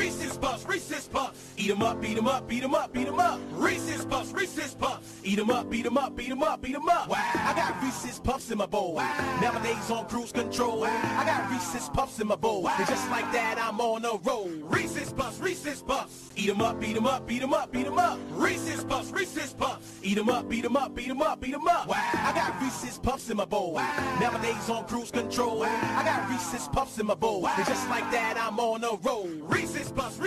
Puffs, Reese's Puffs. Eat 'em up, beat 'em up, beat 'em up, beat 'em up. Reese's Puffs, Reese's Puffs. Eat 'em up, beat 'em up, beat 'em up, beat 'em up. Wow. I got Reese's Puffs in my bowl. Wow. Nowadays on cruise control. Wow. I got Reese's Puffs in my bowl. Wow. And just like that, I'm on a roll. Reese's Puffs, Reese's Puffs. Eat 'em up, beat 'em up, beat 'em up, beat 'em up. Reese's Puffs, Reese's Puffs. Eat 'em up, beat 'em up, beat 'em up, beat 'em up. Wow. I got Reese's Puffs in my bowl. Wow. Nowadays on cruise control. Wow. I got Reese's Puffs in my bowl. And just like that, I'm on a roll. Reese's Puffs.